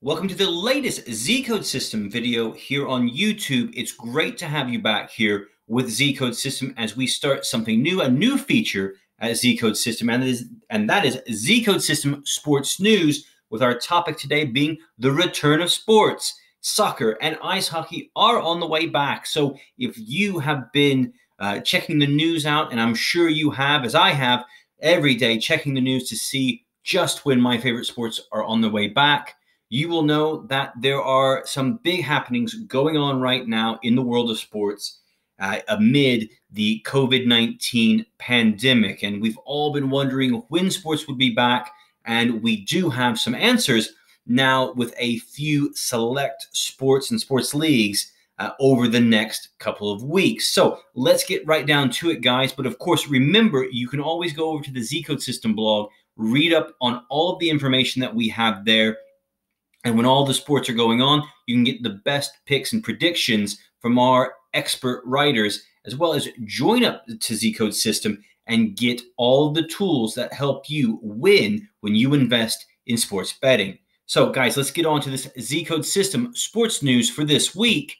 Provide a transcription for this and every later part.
Welcome to the latest Z Code System video here on YouTube. It's great to have you back here with Z Code System as we start something new, a new feature at Z Code System, and is, and that is Z Code System Sports News, with our topic today being the return of sports. Soccer and ice hockey are on the way back. So if you have been uh, checking the news out, and I'm sure you have, as I have, every day checking the news to see just when my favorite sports are on the way back you will know that there are some big happenings going on right now in the world of sports uh, amid the COVID 19 pandemic. And we've all been wondering when sports would be back. And we do have some answers now with a few select sports and sports leagues. Uh, over the next couple of weeks. So let's get right down to it, guys. But of course, remember, you can always go over to the Z Code System blog, read up on all of the information that we have there and when all the sports are going on, you can get the best picks and predictions from our expert writers, as well as join up to Z Code System and get all the tools that help you win when you invest in sports betting. So, guys, let's get on to this Z Code System sports news for this week.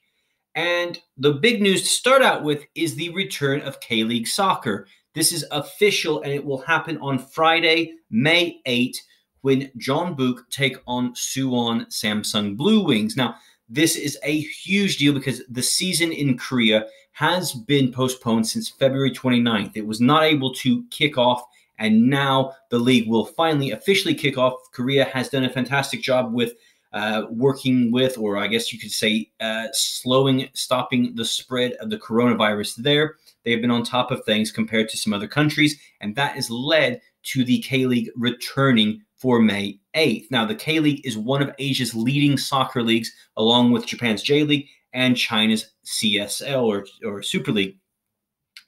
And the big news to start out with is the return of K League Soccer. This is official and it will happen on Friday, May 8 when Jeonbuk take on Suwon Samsung Blue Wings. Now, this is a huge deal because the season in Korea has been postponed since February 29th. It was not able to kick off, and now the league will finally officially kick off. Korea has done a fantastic job with uh, working with, or I guess you could say, uh, slowing, stopping the spread of the coronavirus there. They've been on top of things compared to some other countries, and that has led to the K League returning for May 8th. Now, the K League is one of Asia's leading soccer leagues, along with Japan's J League and China's CSL or, or Super League.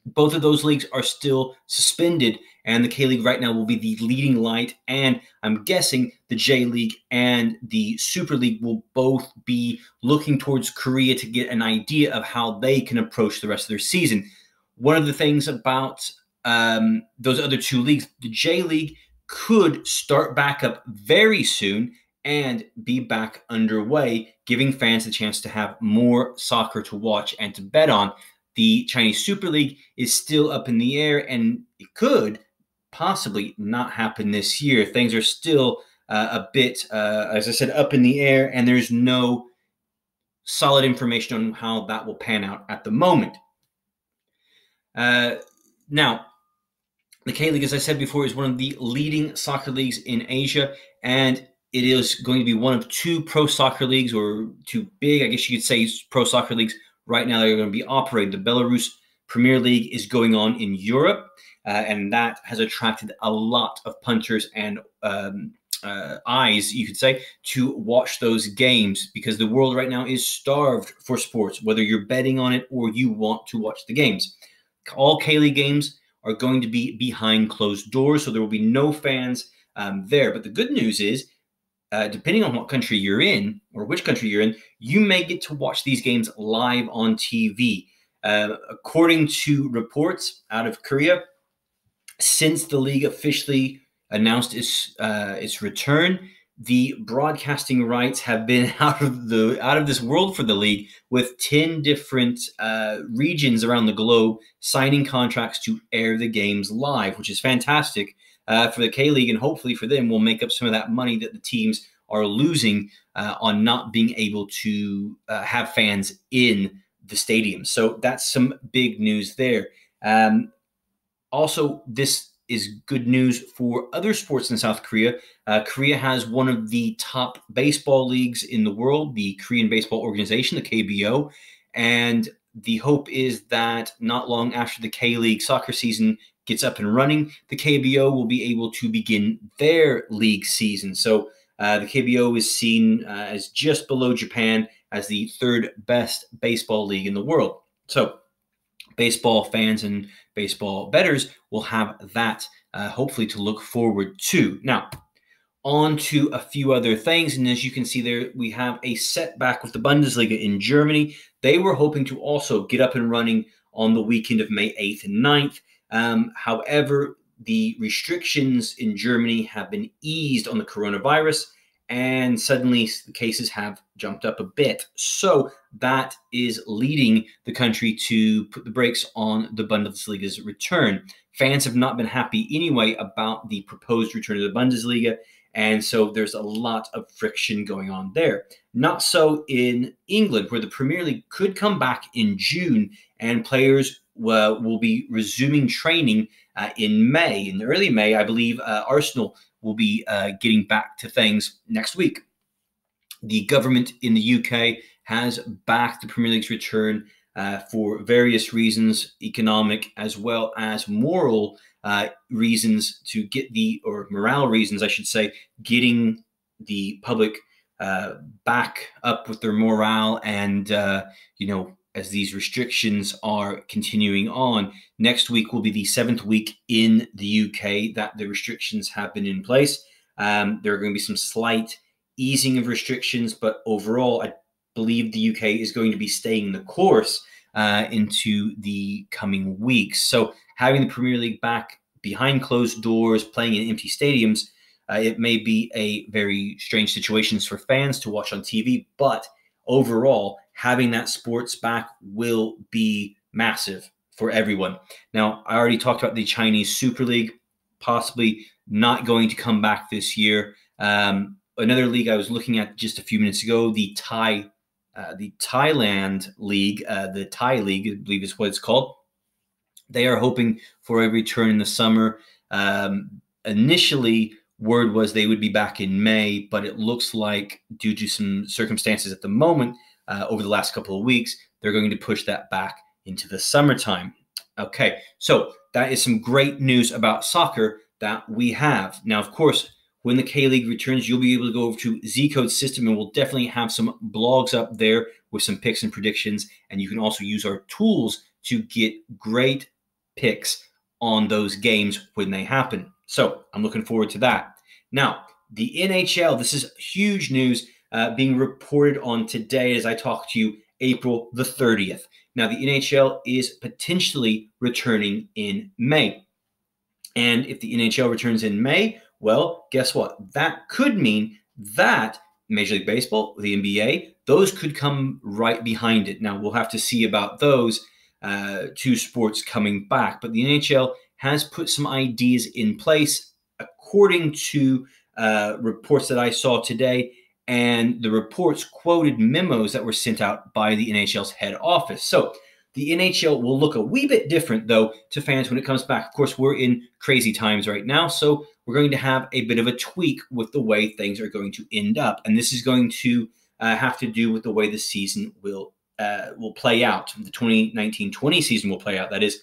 Both of those leagues are still suspended, and the K League right now will be the leading light. And I'm guessing the J League and the Super League will both be looking towards Korea to get an idea of how they can approach the rest of their season. One of the things about um, those other two leagues, the J League could start back up very soon and be back underway, giving fans a chance to have more soccer to watch and to bet on. The Chinese Super League is still up in the air and it could possibly not happen this year. Things are still uh, a bit, uh, as I said, up in the air, and there's no solid information on how that will pan out at the moment. Uh, now, the K League, as I said before, is one of the leading soccer leagues in Asia, and it is going to be one of two pro soccer leagues, or two big, I guess you could say, pro soccer leagues right now that are going to be operating. The Belarus Premier League is going on in Europe, uh, and that has attracted a lot of punters and um, uh, eyes, you could say, to watch those games because the world right now is starved for sports, whether you're betting on it or you want to watch the games. All K League games are going to be behind closed doors, so there will be no fans um, there. But the good news is, uh, depending on what country you're in or which country you're in, you may get to watch these games live on TV. Uh, according to reports out of Korea, since the league officially announced its uh, its return, the broadcasting rights have been out of the out of this world for the league with 10 different uh, regions around the globe signing contracts to air the games live which is fantastic uh, for the k-league and hopefully for them will make up some of that money that the teams are losing uh, on not being able to uh, have fans in the stadium. So that's some big news there. Um, also this is good news for other sports in South Korea. Uh, Korea has one of the top baseball leagues in the world, the Korean Baseball Organization, the KBO. And the hope is that not long after the K League soccer season gets up and running, the KBO will be able to begin their league season. So uh, the KBO is seen uh, as just below Japan as the third best baseball league in the world. So baseball fans and baseball bettors will have that uh, hopefully to look forward to. Now, on to a few other things. And as you can see there, we have a setback with the Bundesliga in Germany. They were hoping to also get up and running on the weekend of May 8th and 9th. Um, however, the restrictions in Germany have been eased on the coronavirus, and suddenly the cases have jumped up a bit. So that is leading the country to put the brakes on the Bundesliga's return. Fans have not been happy anyway about the proposed return of the Bundesliga, and so there's a lot of friction going on there. Not so in England, where the Premier League could come back in June and players will be resuming training uh, in May. In early May, I believe uh, Arsenal will be uh, getting back to things next week. The government in the UK has backed the Premier League's return uh, for various reasons, economic as well as moral uh, reasons to get the, or morale reasons, I should say, getting the public uh, back up with their morale and, uh, you know, as these restrictions are continuing on. Next week will be the seventh week in the UK that the restrictions have been in place. Um, there are going to be some slight easing of restrictions, but overall, I believe the UK is going to be staying the course uh, into the coming weeks. So having the Premier League back behind closed doors, playing in empty stadiums, uh, it may be a very strange situation for fans to watch on TV, but overall, having that sports back will be massive for everyone. Now, I already talked about the Chinese Super League possibly not going to come back this year. Um, another league I was looking at just a few minutes ago, the Thai, uh, the Thailand League, uh, the Thai League, I believe is what it's called. They are hoping for a return in the summer. Um, initially, word was they would be back in May, but it looks like due to some circumstances at the moment, uh, over the last couple of weeks, they're going to push that back into the summertime. Okay, so that is some great news about soccer that we have. Now, of course, when the K League returns, you'll be able to go over to Z Code System and we'll definitely have some blogs up there with some picks and predictions. And you can also use our tools to get great picks on those games when they happen. So I'm looking forward to that. Now, the NHL, this is huge news uh, being reported on today as I talk to you, April the 30th. Now, the NHL is potentially returning in May. And if the NHL returns in May, well, guess what? That could mean that Major League Baseball, the NBA, those could come right behind it. Now, we'll have to see about those uh, two sports coming back. But the NHL has put some ideas in place according to uh, reports that I saw today and the reports quoted memos that were sent out by the NHL's head office. So the NHL will look a wee bit different, though, to fans when it comes back. Of course, we're in crazy times right now, so we're going to have a bit of a tweak with the way things are going to end up, and this is going to uh, have to do with the way the season will uh, will play out. The 2019-20 season will play out. That is,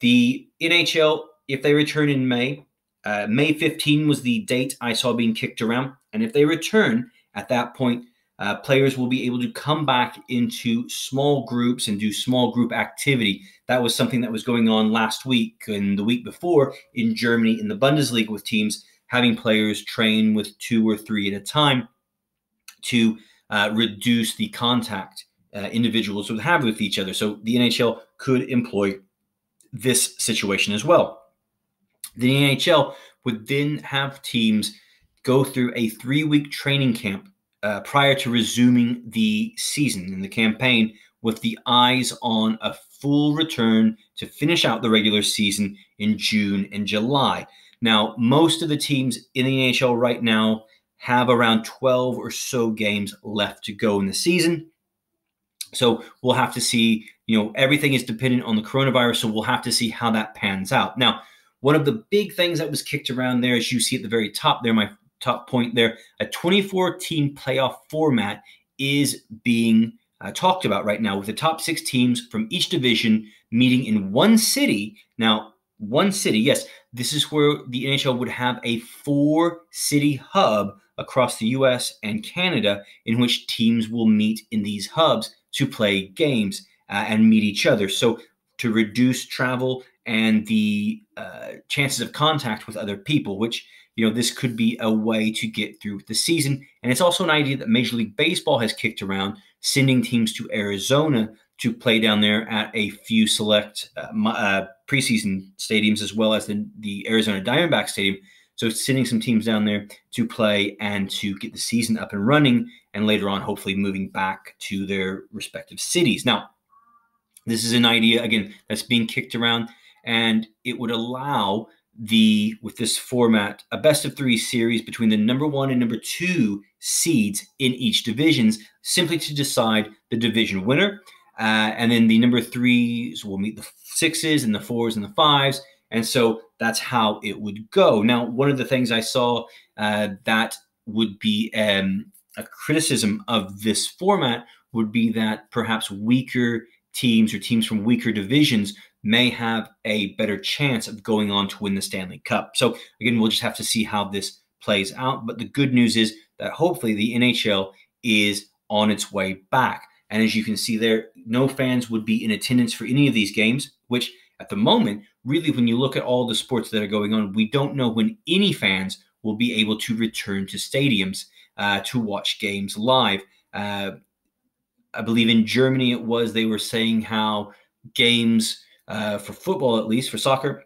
the NHL, if they return in May, uh, May 15 was the date I saw being kicked around, and if they return at that point, uh, players will be able to come back into small groups and do small group activity. That was something that was going on last week and the week before in Germany in the Bundesliga with teams having players train with two or three at a time to uh, reduce the contact uh, individuals would have with each other. So the NHL could employ this situation as well. The NHL would then have teams go through a three week training camp uh, prior to resuming the season and the campaign with the eyes on a full return to finish out the regular season in June and July. Now, most of the teams in the NHL right now have around 12 or so games left to go in the season. So we'll have to see, you know, everything is dependent on the coronavirus. So we'll have to see how that pans out. Now, one of the big things that was kicked around there, as you see at the very top there, my top point there. A 24 team playoff format is being uh, talked about right now with the top six teams from each division meeting in one city. Now, one city, yes, this is where the NHL would have a four city hub across the US and Canada in which teams will meet in these hubs to play games uh, and meet each other. So, to reduce travel and the uh, chances of contact with other people, which you know this could be a way to get through the season. And it's also an idea that Major League Baseball has kicked around, sending teams to Arizona to play down there at a few select uh, uh, preseason stadiums, as well as the, the Arizona Diamondback Stadium. So sending some teams down there to play and to get the season up and running, and later on, hopefully, moving back to their respective cities. Now, this is an idea again that's being kicked around, and it would allow the with this format a best of three series between the number one and number two seeds in each divisions, simply to decide the division winner. Uh, and then the number threes will meet the sixes and the fours and the fives. And so that's how it would go. Now, one of the things I saw uh, that would be um, a criticism of this format would be that perhaps weaker teams or teams from weaker divisions may have a better chance of going on to win the Stanley Cup. So, again, we'll just have to see how this plays out. But the good news is that hopefully the NHL is on its way back. And as you can see there, no fans would be in attendance for any of these games, which at the moment, really, when you look at all the sports that are going on, we don't know when any fans will be able to return to stadiums uh, to watch games live. Uh, I believe in Germany it was, they were saying how games uh, for football, at least for soccer,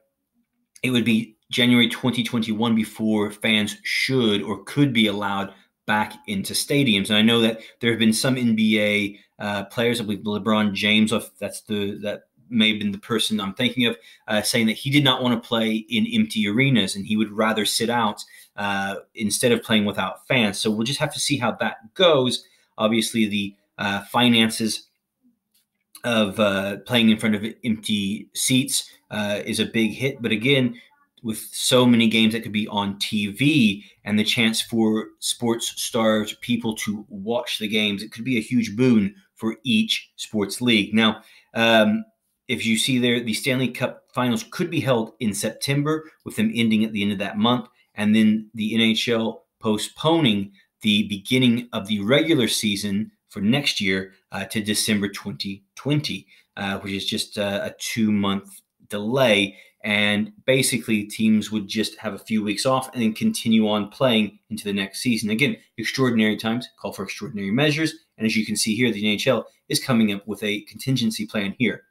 it would be January 2021 before fans should or could be allowed back into stadiums. And I know that there have been some NBA uh, players, I believe LeBron James, that's the that may have been the person I'm thinking of, uh, saying that he did not want to play in empty arenas and he would rather sit out uh, instead of playing without fans. So we'll just have to see how that goes. Obviously, the uh, finances of uh, playing in front of empty seats uh, is a big hit. But again, with so many games that could be on TV and the chance for sports stars, people to watch the games, it could be a huge boon for each sports league. Now, um, if you see there, the Stanley Cup finals could be held in September, with them ending at the end of that month, and then the NHL postponing the beginning of the regular season for next year uh, to December 2020, uh, which is just uh, a two month delay. And basically, teams would just have a few weeks off and then continue on playing into the next season. Again, extraordinary times call for extraordinary measures. And as you can see here, the NHL is coming up with a contingency plan here.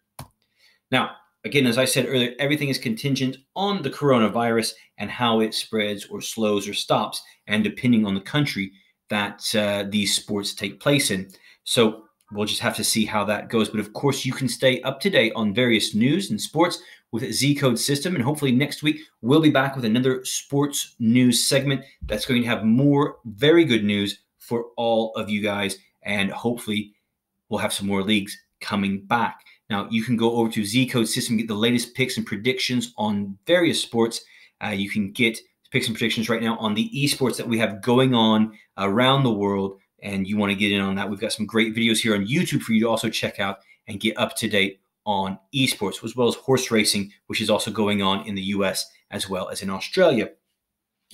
Now, again, as I said earlier, everything is contingent on the coronavirus and how it spreads or slows or stops, and depending on the country that uh, these sports take place in. So we'll just have to see how that goes. But of course, you can stay up to date on various news and sports with Z Code System. And hopefully, next week, we'll be back with another sports news segment that's going to have more very good news for all of you guys. And hopefully, we'll have some more leagues coming back. Now, you can go over to Z Code System, get the latest picks and predictions on various sports. Uh, you can get picks and predictions right now on the esports that we have going on around the world and you want to get in on that, we've got some great videos here on YouTube for you to also check out and get up to date on esports, as well as horse racing, which is also going on in the US as well as in Australia.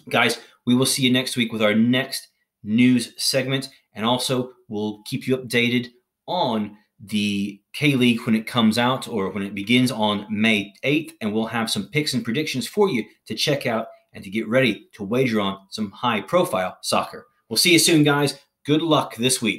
Guys, we will see you next week with our next news segment, and also we'll keep you updated on the K League when it comes out or when it begins on May 8th, and we'll have some picks and predictions for you to check out and to get ready to wager on some high profile soccer. We'll see you soon, guys. Good luck this week.